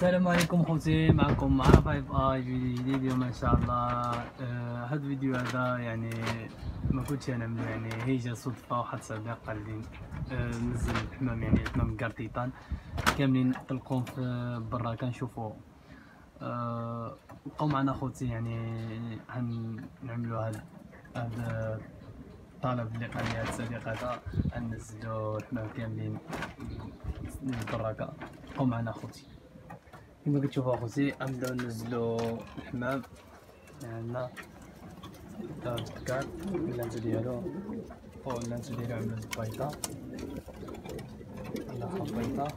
السلام عليكم خوتي معكم عرفة آي فيديو جديد اليوم إن شاء الله آه هاد الفيديو هذا يعني ما كنتش أنا يعني هي جا صدفة واحد صديق قال لي آه نزل الحمام يعني الحمام قرطيطان كاملين نطلقوهم في برا كنشوفو. آه بقاو معنا خوتي يعني نعملو هاد هاد الطلب اللي قال لي هاد الصديق هذا ننزلو الحمام كاملين للبراكة بقاو معنا خوتي. كما كتشوفوا اخوتي غنبداو ننزلو الحمام. عندنا الدكار اللانتو ديالو أو اللانتو ديالو عملو البيضة الله البيضة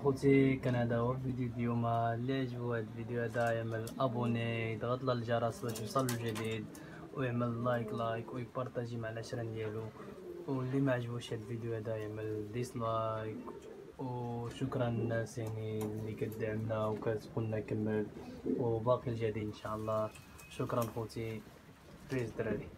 شوفوا خوتي كان هو الفيديو اليوم اللي عجبو هذا الفيديو هذا يعمل abonner يضغط على الجرس باش يوصل الجديد ويعمل like like ويبارطاجي مع العشرة ديالو. واللي ما عجبوش هذا الفيديو هذا يعمل dislike وشكرا للناس يعني اللي كتدعمنا وكتقولنا كمل. وباقي الجديد إن شاء الله. شكرا خوتي. peace دراري.